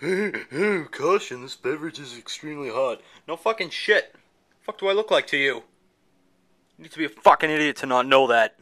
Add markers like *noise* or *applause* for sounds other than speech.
*laughs* Caution, this beverage is extremely hot. No fucking shit. Fuck do I look like to you? You need to be a fucking idiot to not know that.